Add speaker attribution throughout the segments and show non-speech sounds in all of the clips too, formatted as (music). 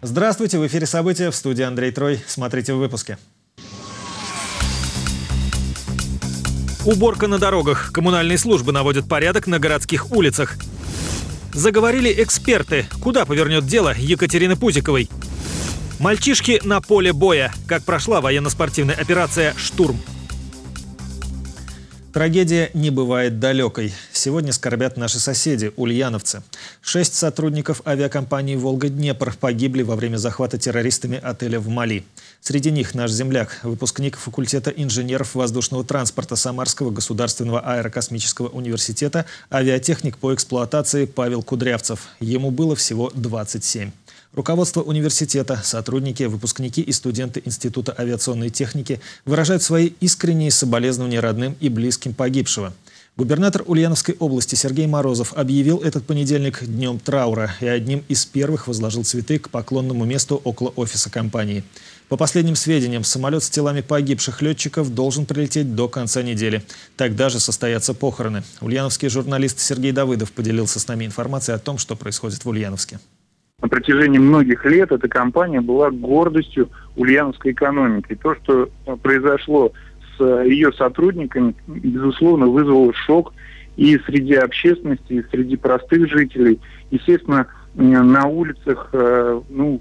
Speaker 1: Здравствуйте, в эфире события в студии Андрей Трой. Смотрите в выпуске. Уборка на дорогах. Коммунальные службы наводят порядок на городских улицах. Заговорили эксперты. Куда повернет дело Екатерины Пузиковой? Мальчишки на поле боя. Как прошла военно-спортивная операция «Штурм». Трагедия не бывает далекой. Сегодня скорбят наши соседи, ульяновцы. Шесть сотрудников авиакомпании «Волга-Днепр» погибли во время захвата террористами отеля в Мали. Среди них наш земляк, выпускник факультета инженеров воздушного транспорта Самарского государственного аэрокосмического университета, авиатехник по эксплуатации Павел Кудрявцев. Ему было всего 27. Руководство университета, сотрудники, выпускники и студенты Института авиационной техники выражают свои искренние соболезнования родным и близким погибшего. Губернатор Ульяновской области Сергей Морозов объявил этот понедельник днем траура и одним из первых возложил цветы к поклонному месту около офиса компании. По последним сведениям, самолет с телами погибших летчиков должен прилететь до конца недели. Тогда же состоятся похороны. Ульяновский журналист Сергей Давыдов поделился с нами информацией о том, что происходит в Ульяновске.
Speaker 2: На протяжении многих лет эта компания была гордостью ульяновской экономики. То, что произошло с ее сотрудниками, безусловно, вызвало шок и среди общественности, и среди простых жителей. Естественно, на улицах, э, ну,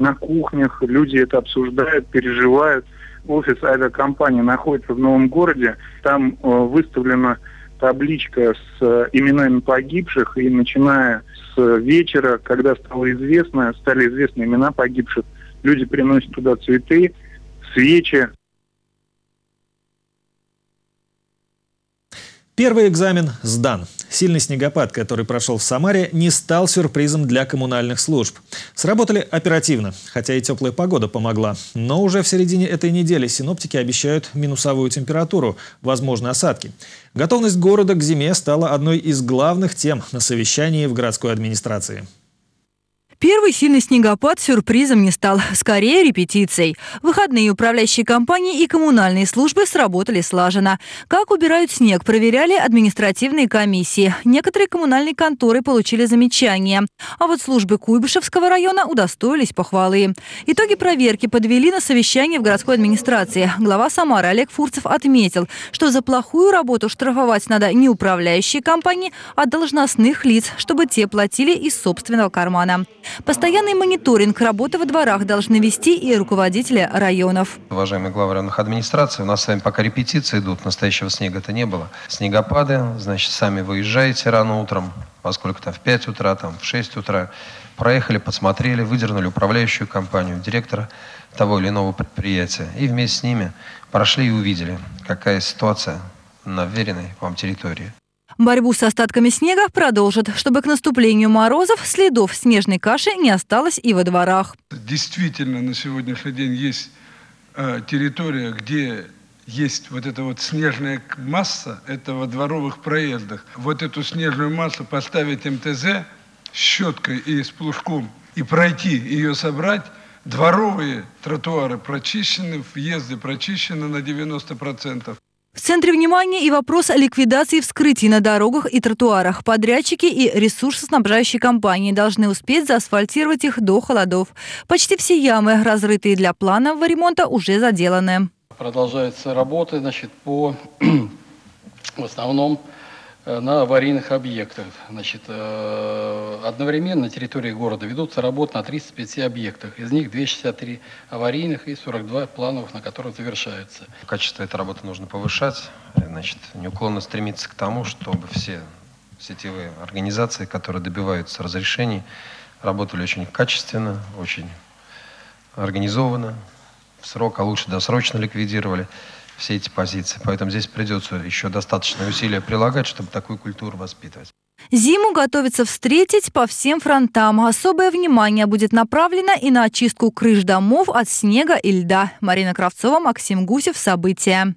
Speaker 2: на кухнях люди это обсуждают, переживают. Офис авиакомпании находится в новом городе. Там э, выставлена табличка с э, именами погибших, и начиная с вечера, когда стало известно, стали известны имена погибших, люди приносят туда цветы, свечи,
Speaker 1: Первый экзамен сдан. Сильный снегопад, который прошел в Самаре, не стал сюрпризом для коммунальных служб. Сработали оперативно, хотя и теплая погода помогла. Но уже в середине этой недели синоптики обещают минусовую температуру, возможны осадки. Готовность города к зиме стала одной из главных тем на совещании в городской администрации.
Speaker 3: Первый сильный снегопад сюрпризом не стал, скорее репетицией. Выходные управляющие компании и коммунальные службы сработали слаженно. Как убирают снег, проверяли административные комиссии. Некоторые коммунальные конторы получили замечания. А вот службы Куйбышевского района удостоились похвалы. Итоги проверки подвели на совещание в городской администрации. Глава Самары Олег Фурцев отметил, что за плохую работу штрафовать надо не управляющие компании, а должностных лиц, чтобы те платили из собственного кармана. Постоянный мониторинг работы во дворах должны вести и руководители районов.
Speaker 4: Уважаемые главы районных администраций, у нас с вами пока репетиции идут, настоящего снега-то не было. Снегопады, значит, сами выезжаете рано утром, поскольку там в 5 утра, там в 6 утра, проехали, посмотрели, выдернули управляющую компанию, директора того или иного предприятия, и вместе с ними прошли и увидели, какая ситуация на вверенной вам территории.
Speaker 3: Борьбу с остатками снега продолжат, чтобы к наступлению морозов следов снежной каши не осталось и во дворах.
Speaker 5: Действительно, на сегодняшний день есть э, территория, где есть вот эта вот снежная масса, это во дворовых проездах. Вот эту снежную массу поставить МТЗ щеткой и с плужком и пройти, ее собрать, дворовые тротуары прочищены, въезды прочищены на 90%.
Speaker 3: В центре внимания и вопрос о ликвидации вскрытий на дорогах и тротуарах. Подрядчики и ресурсоснабжающие компании должны успеть заасфальтировать их до холодов. Почти все ямы, разрытые для планового ремонта, уже заделаны.
Speaker 6: Продолжаются работы значит, по (clears throat) в основном на аварийных объектах. Значит, э, одновременно на территории города ведутся работы на 35 объектах. Из них 263 аварийных и 42 плановых, на которых завершаются.
Speaker 4: Качество этой работы нужно повышать. Значит, неуклонно стремиться к тому, чтобы все сетевые организации, которые добиваются разрешений, работали очень качественно, очень организованно, в срок, а лучше досрочно ликвидировали все эти позиции. Поэтому здесь придется еще достаточно усилия прилагать, чтобы такую культуру воспитывать.
Speaker 3: Зиму готовится встретить по всем фронтам. Особое внимание будет направлено и на очистку крыш домов от снега и льда. Марина Кравцова, Максим Гусев. События.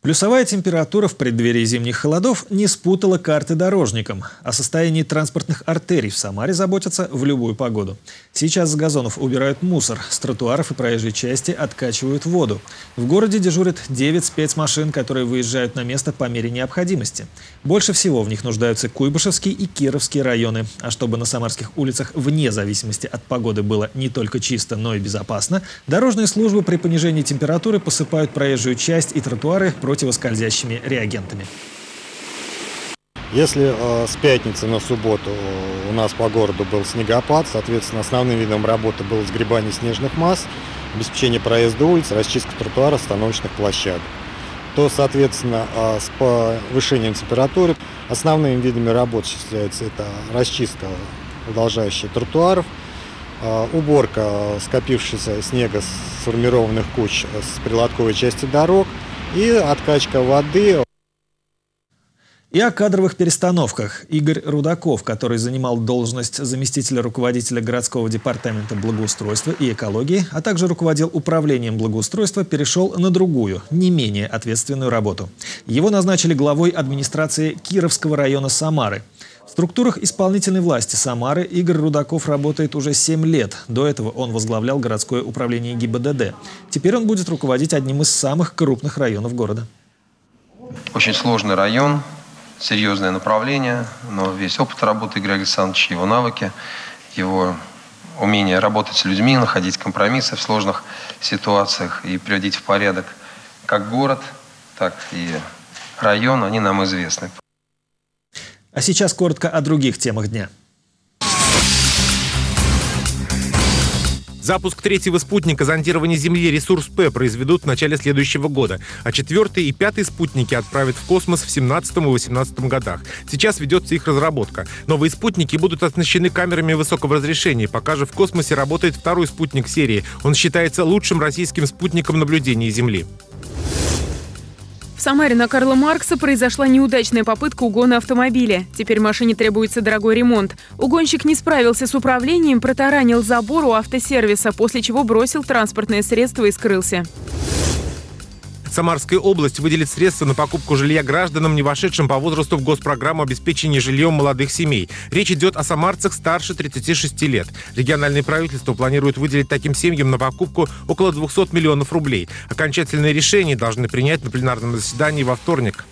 Speaker 1: Плюсовая температура в преддверии зимних холодов не спутала карты дорожникам. О состоянии транспортных артерий в Самаре заботятся в любую погоду. Сейчас с газонов убирают мусор, с тротуаров и проезжей части откачивают воду. В городе дежурят 9 спецмашин, которые выезжают на место по мере необходимости. Больше всего в них нуждаются Куйбышевский и Кировский районы. А чтобы на самарских улицах вне зависимости от погоды было не только чисто, но и безопасно, дорожные службы при понижении температуры посыпают проезжую часть и тротуары противоскользящими реагентами.
Speaker 7: Если э, с пятницы на субботу у нас по городу был снегопад, соответственно, основным видом работы было сгребание снежных масс, обеспечение проезда улиц, расчистка тротуара, остановочных площадок, то, соответственно, э, с повышением температуры основными видами работ считаются это расчистка продолжающая тротуаров, э, уборка скопившегося снега с сформированных куч с прилотковой части дорог – и откачка воды.
Speaker 1: И о кадровых перестановках. Игорь Рудаков, который занимал должность заместителя руководителя городского департамента благоустройства и экологии, а также руководил управлением благоустройства, перешел на другую, не менее ответственную работу. Его назначили главой администрации Кировского района Самары. В структурах исполнительной власти Самары Игорь Рудаков работает уже 7 лет. До этого он возглавлял городское управление ГИБДД. Теперь он будет руководить одним из самых крупных районов города.
Speaker 4: Очень сложный район, серьезное направление, но весь опыт работы Игоря Александровича, его навыки, его умение работать с людьми, находить компромиссы в сложных ситуациях и приводить в порядок как город, так и район, они нам известны.
Speaker 1: А сейчас коротко о других темах дня.
Speaker 8: Запуск третьего спутника зондирования Земли «Ресурс П» произведут в начале следующего года, а четвертый и пятый спутники отправят в космос в 17 и 18 годах. Сейчас ведется их разработка. Новые спутники будут оснащены камерами высокого разрешения. Пока же в космосе работает второй спутник серии. Он считается лучшим российским спутником наблюдения Земли.
Speaker 9: В Самаре на Карла Маркса произошла неудачная попытка угона автомобиля. Теперь машине требуется дорогой ремонт. Угонщик не справился с управлением, протаранил забор у автосервиса, после чего бросил транспортное средство и скрылся.
Speaker 8: Самарская область выделит средства на покупку жилья гражданам, не вошедшим по возрасту в госпрограмму обеспечения жильем молодых семей. Речь идет о самарцах старше 36 лет. Региональное правительство планирует выделить таким семьям на покупку около 200 миллионов рублей. Окончательное решение должны принять на пленарном заседании во вторник.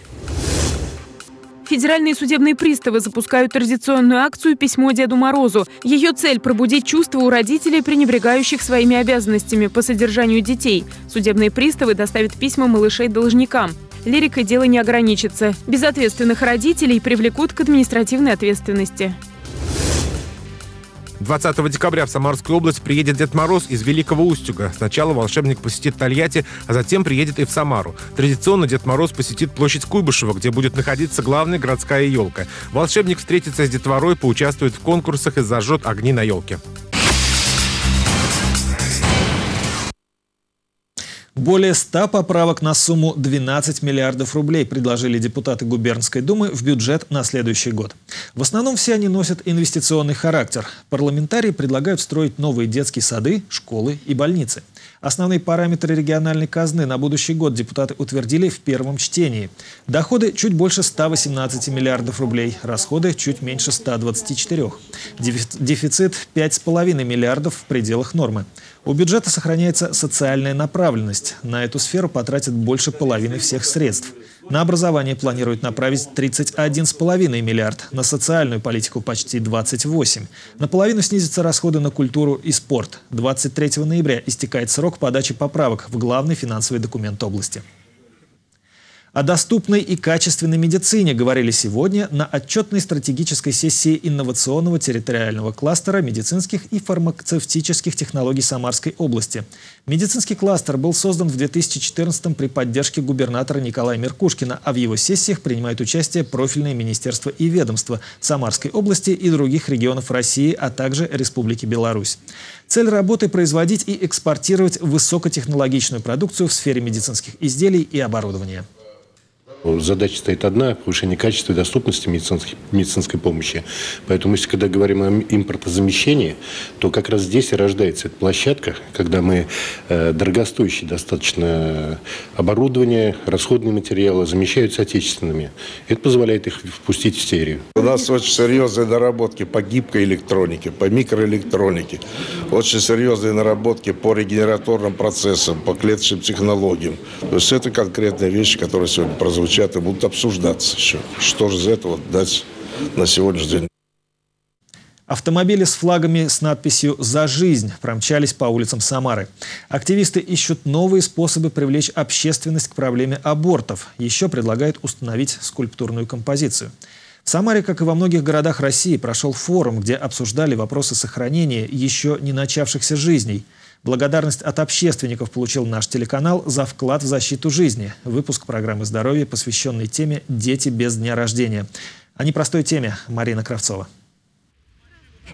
Speaker 9: Федеральные судебные приставы запускают традиционную акцию «Письмо Деду Морозу». Ее цель – пробудить чувства у родителей, пренебрегающих своими обязанностями по содержанию детей. Судебные приставы доставят письма малышей должникам. Лирикой дело не ограничится. Безответственных родителей привлекут к административной ответственности.
Speaker 8: 20 декабря в Самарскую область приедет Дед Мороз из Великого Устюга. Сначала волшебник посетит Тольятти, а затем приедет и в Самару. Традиционно Дед Мороз посетит площадь Куйбышева, где будет находиться главная городская елка. Волшебник встретится с детворой, поучаствует в конкурсах и зажжет огни на елке.
Speaker 1: Более 100 поправок на сумму 12 миллиардов рублей предложили депутаты Губернской думы в бюджет на следующий год. В основном все они носят инвестиционный характер. Парламентарии предлагают строить новые детские сады, школы и больницы. Основные параметры региональной казны на будущий год депутаты утвердили в первом чтении. Доходы чуть больше 118 миллиардов рублей, расходы чуть меньше 124. Дефицит 5,5 миллиардов в пределах нормы. У бюджета сохраняется социальная направленность. На эту сферу потратят больше половины всех средств. На образование планируют направить 31,5 миллиард, на социальную политику почти 28. Наполовину снизятся расходы на культуру и спорт. 23 ноября истекает срок подачи поправок в главный финансовый документ области. О доступной и качественной медицине говорили сегодня на отчетной стратегической сессии инновационного территориального кластера медицинских и фармацевтических технологий Самарской области. Медицинский кластер был создан в 2014 при поддержке губернатора Николая Меркушкина, а в его сессиях принимают участие профильные министерства и ведомства Самарской области и других регионов России, а также Республики Беларусь. Цель работы – производить и экспортировать высокотехнологичную продукцию в сфере медицинских изделий и оборудования.
Speaker 10: Задача стоит одна – повышение качества и доступности медицинской, помощи. Поэтому, если когда говорим о импортозамещении, то как раз здесь и рождается эта площадка, когда мы э, дорогостоящие достаточно оборудование, расходные материалы замещаются отечественными. Это позволяет их впустить в серию.
Speaker 11: У нас очень серьезные наработки по гибкой электронике, по микроэлектронике. Очень серьезные наработки по регенераторным процессам, по клеточным технологиям. То есть это конкретные вещи, которые сегодня прозвучали звучат и будут обсуждаться еще. Что же из этого дать на сегодняшний день?
Speaker 1: Автомобили с флагами с надписью «За жизнь» промчались по улицам Самары. Активисты ищут новые способы привлечь общественность к проблеме абортов. Еще предлагают установить скульптурную композицию. В Самаре, как и во многих городах России, прошел форум, где обсуждали вопросы сохранения еще не начавшихся жизней – Благодарность от общественников получил наш телеканал за вклад в защиту жизни. Выпуск программы «Здоровье», посвященный теме «Дети без дня рождения». О непростой теме Марина Кравцова.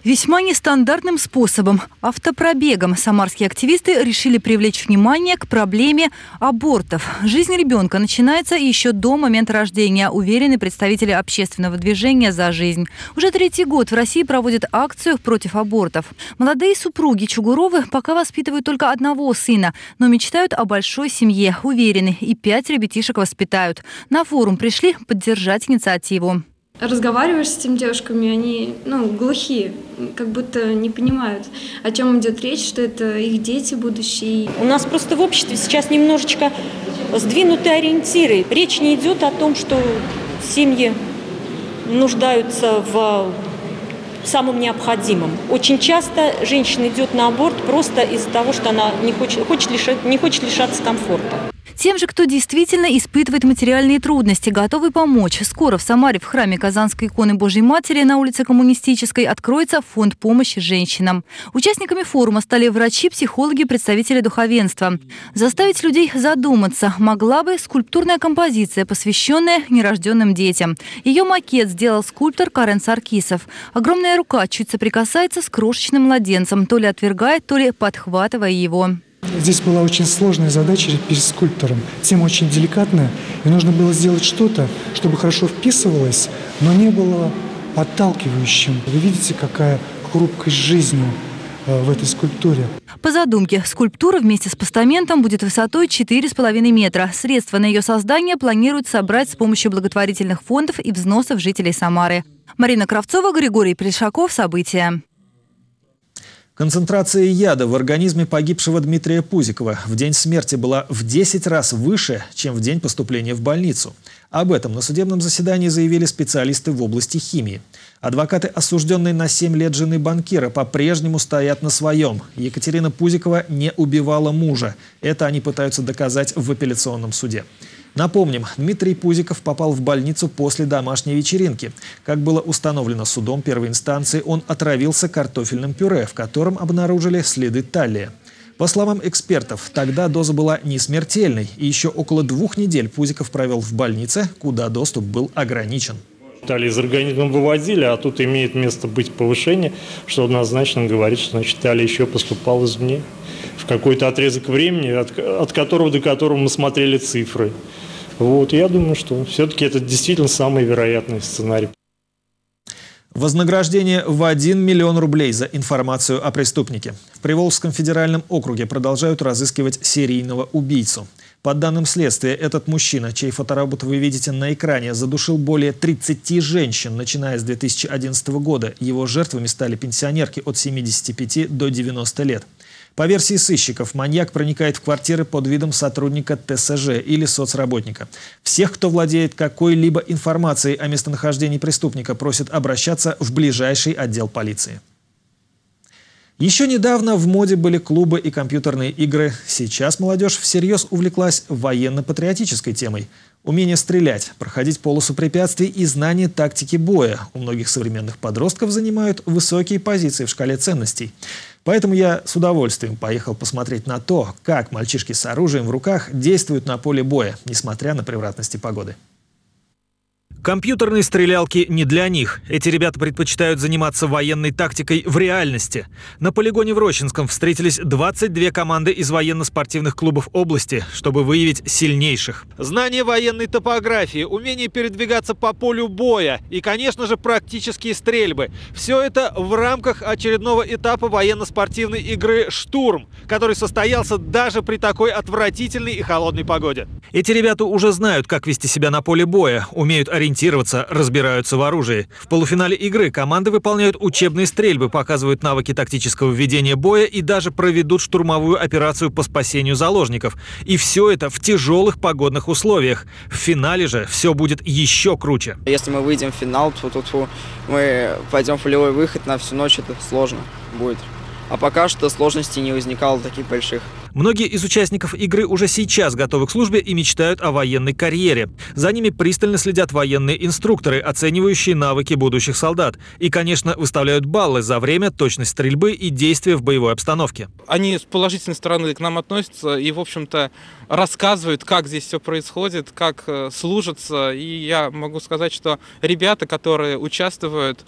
Speaker 3: Весьма нестандартным способом – автопробегом самарские активисты решили привлечь внимание к проблеме абортов. Жизнь ребенка начинается еще до момента рождения, уверены представители общественного движения «За жизнь». Уже третий год в России проводят акцию против абортов. Молодые супруги Чугуровы пока воспитывают только одного сына, но мечтают о большой семье, уверены, и пять ребятишек воспитают. На форум пришли поддержать инициативу
Speaker 12: разговариваешь с этими девушками, они ну, глухие, как будто не понимают, о чем идет речь, что это их дети будущие.
Speaker 13: У нас просто в обществе сейчас немножечко сдвинуты ориентиры. Речь не идет о том, что семьи нуждаются в самым необходимым. Очень часто женщина идет на аборт просто из-за того, что она не хочет, хочет лишать, не хочет лишаться комфорта.
Speaker 3: Тем же, кто действительно испытывает материальные трудности, готовы помочь. Скоро в Самаре в храме Казанской иконы Божьей Матери на улице Коммунистической откроется фонд помощи женщинам. Участниками форума стали врачи, психологи, представители духовенства. Заставить людей задуматься могла бы скульптурная композиция, посвященная нерожденным детям. Ее макет сделал скульптор Карен Саркисов. Огромная рука чуть соприкасается с крошечным младенцем, то ли отвергает, то ли подхватывая его.
Speaker 14: Здесь была очень сложная задача перед скульптором. Тема очень деликатная, и нужно было сделать что-то, чтобы хорошо вписывалось, но не было отталкивающим. Вы видите, какая хрупкость жизни э, в этой скульптуре.
Speaker 3: По задумке, скульптура вместе с постаментом будет высотой 4,5 метра. Средства на ее создание планируют собрать с помощью благотворительных фондов и взносов жителей Самары. Марина Кравцова, Григорий Плешаков. События.
Speaker 1: Концентрация яда в организме погибшего Дмитрия Пузикова в день смерти была в 10 раз выше, чем в день поступления в больницу. Об этом на судебном заседании заявили специалисты в области химии. Адвокаты, осужденные на 7 лет жены банкира, по-прежнему стоят на своем. Екатерина Пузикова не убивала мужа. Это они пытаются доказать в апелляционном суде. Напомним, Дмитрий Пузиков попал в больницу после домашней вечеринки. Как было установлено судом первой инстанции, он отравился картофельным пюре, в котором обнаружили следы талия. По словам экспертов, тогда доза была не смертельной, и еще около двух недель Пузиков провел в больнице, куда доступ был ограничен.
Speaker 15: Талий из организма выводили, а тут имеет место быть повышение, что однозначно говорит, что значит талий еще поступал извне в какой-то отрезок времени, от, от которого до которого мы смотрели цифры. Вот, я думаю, что все-таки это действительно самый вероятный сценарий.
Speaker 1: Вознаграждение в 1 миллион рублей за информацию о преступнике. В Приволжском федеральном округе продолжают разыскивать серийного убийцу. По данным следствия, этот мужчина, чей фотоработу вы видите на экране, задушил более 30 женщин, начиная с 2011 года. Его жертвами стали пенсионерки от 75 до 90 лет. По версии сыщиков, маньяк проникает в квартиры под видом сотрудника ТСЖ или соцработника. Всех, кто владеет какой-либо информацией о местонахождении преступника, просят обращаться в ближайший отдел полиции. Еще недавно в моде были клубы и компьютерные игры. Сейчас молодежь всерьез увлеклась военно-патриотической темой. Умение стрелять, проходить полосу препятствий и знание тактики боя у многих современных подростков занимают высокие позиции в шкале ценностей. Поэтому я с удовольствием поехал посмотреть на то, как мальчишки с оружием в руках действуют на поле боя, несмотря на превратности погоды. Компьютерные стрелялки не для них. Эти ребята предпочитают заниматься военной тактикой в реальности. На полигоне в Рощинском встретились 22 команды из военно-спортивных клубов области, чтобы выявить сильнейших. Знание военной топографии, умение передвигаться по полю боя и, конечно же, практические стрельбы. Все это в рамках очередного этапа военно-спортивной игры «Штурм», который состоялся даже при такой отвратительной и холодной погоде. Эти ребята уже знают, как вести себя на поле боя, умеют ориентироваться ориентироваться, разбираются в оружии. В полуфинале игры команды выполняют учебные стрельбы, показывают навыки тактического ведения боя и даже проведут штурмовую операцию по спасению заложников. И все это в тяжелых погодных условиях. В финале же все будет еще круче.
Speaker 16: Если мы выйдем в финал, то тут мы пойдем в полевой выход на всю ночь, это сложно будет. А пока что сложностей не возникало таких больших.
Speaker 1: Многие из участников игры уже сейчас готовы к службе и мечтают о военной карьере. За ними пристально следят военные инструкторы, оценивающие навыки будущих солдат. И, конечно, выставляют баллы за время, точность стрельбы и действия в боевой обстановке.
Speaker 17: Они с положительной стороны к нам относятся и, в общем-то, рассказывают, как здесь все происходит, как э, служатся. И я могу сказать, что ребята, которые участвуют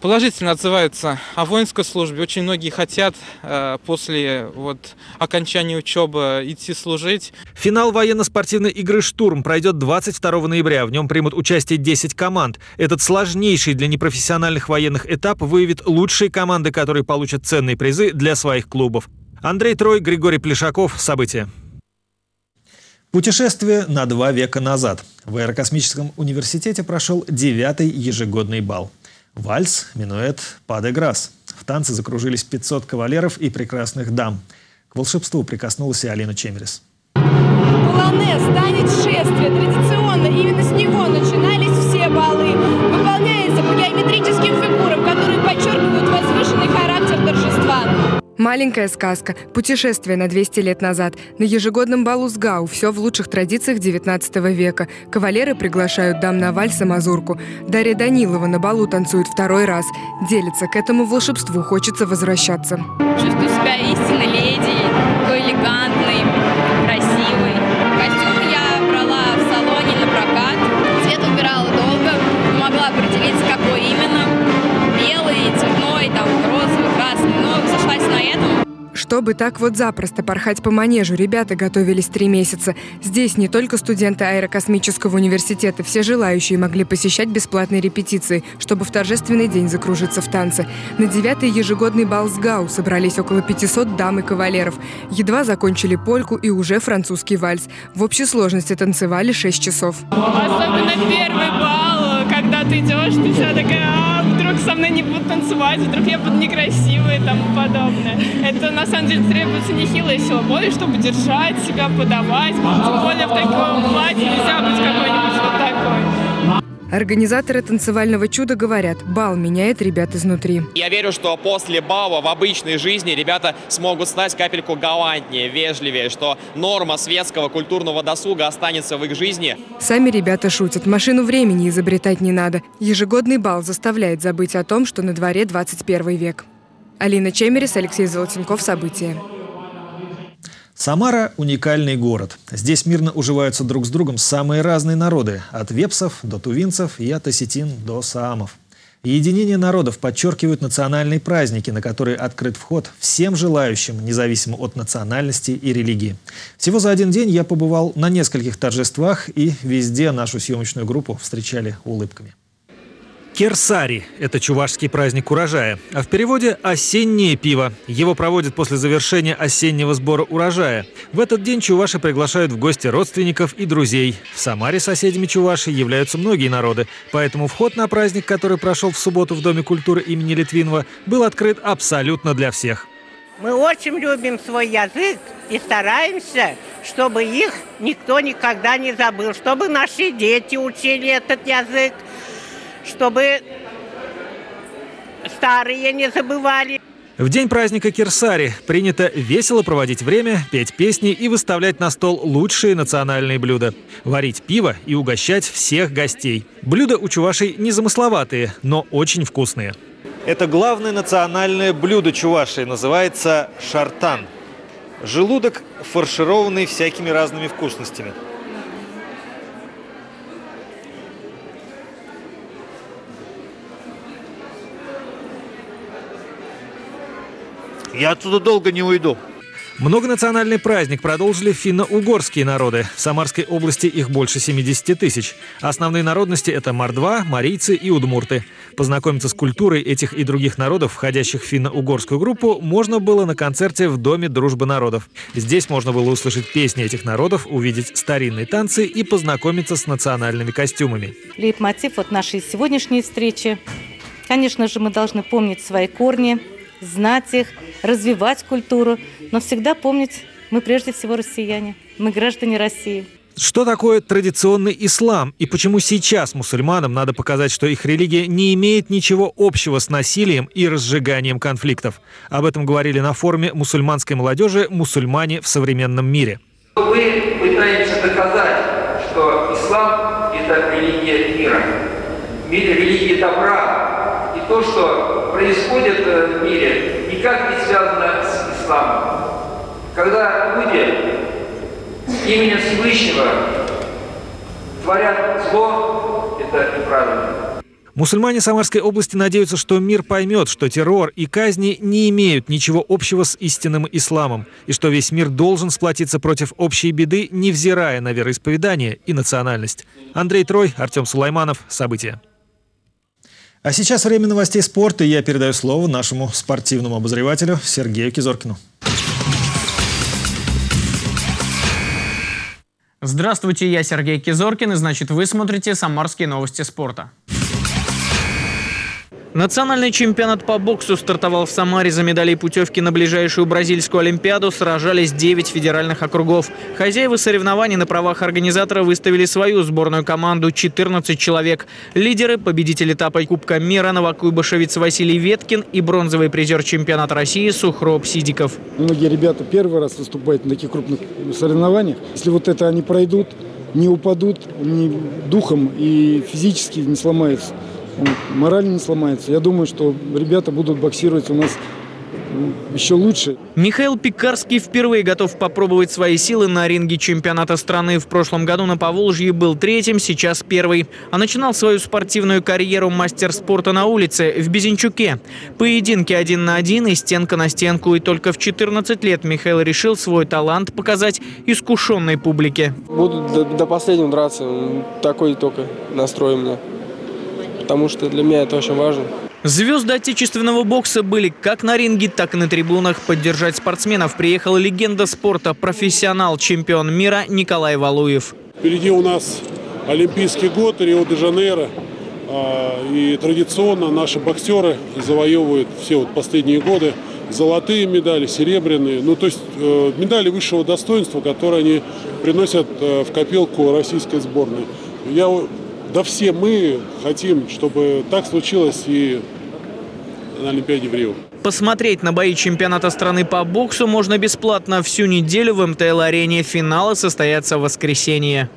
Speaker 17: положительно отзываются о воинской службе. Очень многие хотят э, после вот, окончания учебы идти служить.
Speaker 1: Финал военно-спортивной игры «Штурм» пройдет 22 ноября. В нем примут участие 10 команд. Этот сложнейший для непрофессиональных военных этап выявит лучшие команды, которые получат ценные призы для своих клубов. Андрей Трой, Григорий Плешаков. События. Путешествие на два века назад. В Аэрокосмическом университете прошел девятый ежегодный бал. Вальс, минуэт, падеграсс. В танце закружились 500 кавалеров и прекрасных дам. К волшебству прикоснулась и Алина Чемерис.
Speaker 18: Полонез, танец шествия. Традиционно именно с него начинались все балы. Выполняется по геометрическим
Speaker 19: Маленькая сказка. Путешествие на 200 лет назад. На ежегодном балу СГАУ. Все в лучших традициях 19 века. Кавалеры приглашают дам на вальс и мазурку. Дарья Данилова на балу танцует второй раз. Делится. К этому волшебству хочется возвращаться.
Speaker 20: Чувствую себя истинной
Speaker 19: Чтобы так вот запросто порхать по манежу, ребята готовились три месяца. Здесь не только студенты аэрокосмического университета, все желающие могли посещать бесплатные репетиции, чтобы в торжественный день закружиться в танце. На девятый ежегодный бал СГАУ собрались около 500 дам и кавалеров. Едва закончили польку и уже французский вальс. В общей сложности танцевали 6 часов.
Speaker 21: Особенно первый бал, ты идешь, ты вся такая, а, вдруг со мной не будут танцевать, вдруг я буду некрасивая и тому подобное. Это на самом деле требуется нехилая сила воли, чтобы держать себя, подавать. Тем более в таком платье нельзя быть какой-нибудь вот такой.
Speaker 19: Организаторы танцевального чуда говорят, бал меняет ребят изнутри.
Speaker 22: Я верю, что после бала в обычной жизни ребята смогут стать капельку галантнее, вежливее, что норма светского культурного досуга останется в их жизни.
Speaker 19: Сами ребята шутят, машину времени изобретать не надо. Ежегодный бал заставляет забыть о том, что на дворе 21 век. Алина Чемерис, Алексей Золотенков. События.
Speaker 1: Самара – уникальный город. Здесь мирно уживаются друг с другом самые разные народы – от вепсов до тувинцев и от осетин до саамов. Единение народов подчеркивают национальные праздники, на которые открыт вход всем желающим, независимо от национальности и религии. Всего за один день я побывал на нескольких торжествах и везде нашу съемочную группу встречали улыбками. Керсари – это чувашский праздник урожая, а в переводе «осеннее пиво». Его проводят после завершения осеннего сбора урожая. В этот день чуваши приглашают в гости родственников и друзей. В Самаре соседями чуваши являются многие народы, поэтому вход на праздник, который прошел в субботу в Доме культуры имени Литвинова, был открыт абсолютно для всех.
Speaker 23: Мы очень любим свой язык и стараемся, чтобы их никто никогда не забыл, чтобы наши дети учили этот язык, чтобы старые не забывали.
Speaker 1: В день праздника Кирсари принято весело проводить время, петь песни и выставлять на стол лучшие национальные блюда. Варить пиво и угощать всех гостей. Блюда у чувашей незамысловатые, но очень вкусные. Это главное национальное блюдо чувашей, называется шартан. Желудок, фаршированный всякими разными вкусностями.
Speaker 24: Я оттуда долго не уйду.
Speaker 1: Многонациональный праздник продолжили финно-угорские народы. В Самарской области их больше 70 тысяч. Основные народности – это мордва, марийцы и удмурты. Познакомиться с культурой этих и других народов, входящих в финно-угорскую группу, можно было на концерте в Доме дружбы народов. Здесь можно было услышать песни этих народов, увидеть старинные танцы и познакомиться с национальными костюмами.
Speaker 25: Лейтмотив вот нашей сегодняшней встречи. Конечно же, мы должны помнить свои корни, знать их, развивать культуру, но всегда помнить, мы прежде всего россияне, мы граждане России.
Speaker 1: Что такое традиционный ислам и почему сейчас мусульманам надо показать, что их религия не имеет ничего общего с насилием и разжиганием конфликтов? Об этом говорили на форуме мусульманской молодежи «Мусульмане в современном мире».
Speaker 26: Мы пытаемся доказать, что ислам – это религия мира, религия добра. То, что происходит э, в мире, никак не связано с исламом. Когда люди именем Всевышнего творят зло, это неправильно.
Speaker 1: Мусульмане Самарской области надеются, что мир поймет, что террор и казни не имеют ничего общего с истинным исламом, и что весь мир должен сплотиться против общей беды, невзирая на вероисповедание и национальность. Андрей Трой, Артем Сулайманов. События. А сейчас время новостей спорта, и я передаю слово нашему спортивному обозревателю Сергею Кизоркину.
Speaker 27: Здравствуйте, я Сергей Кизоркин, и значит вы смотрите «Самарские новости спорта». Национальный чемпионат по боксу стартовал в Самаре за медали путевки на ближайшую бразильскую Олимпиаду. Сражались 9 федеральных округов. Хозяева соревнований на правах организатора выставили свою сборную команду 14 человек. Лидеры, победитель этапа Кубка мира новокуйбышевец Василий Веткин и бронзовый призер чемпионата России Сухроб Сидиков.
Speaker 28: Многие ребята первый раз выступают на таких крупных соревнованиях. Если вот это они пройдут, не упадут ни духом и физически не сломаются морально не сломается. Я думаю, что ребята будут боксировать у нас ну, еще лучше.
Speaker 27: Михаил Пекарский впервые готов попробовать свои силы на ринге чемпионата страны. В прошлом году на Поволжье был третьим, сейчас первый. А начинал свою спортивную карьеру мастер спорта на улице в Безенчуке. Поединки один на один и стенка на стенку. И только в 14 лет Михаил решил свой талант показать искушенной публике.
Speaker 29: Буду до, до последнего драться. Такой только настрой у меня потому что для меня это очень важно.
Speaker 27: Звезды отечественного бокса были как на ринге, так и на трибунах. Поддержать спортсменов приехала легенда спорта, профессионал, чемпион мира Николай Валуев.
Speaker 30: Впереди у нас Олимпийский год, Рио-де-Жанейро. А, и традиционно наши боксеры завоевывают все вот последние годы золотые медали, серебряные, ну то есть э, медали высшего достоинства, которые они приносят э, в копилку российской сборной. Я да все мы хотим, чтобы так случилось и на Олимпиаде в Рио.
Speaker 27: Посмотреть на бои чемпионата страны по боксу можно бесплатно всю неделю в МТЛ-арене. Финалы состоятся в воскресенье.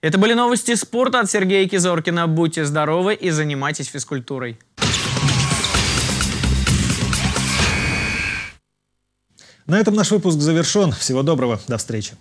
Speaker 27: Это были новости спорта от Сергея Кизоркина. Будьте здоровы и занимайтесь физкультурой.
Speaker 1: На этом наш выпуск завершен. Всего доброго. До встречи.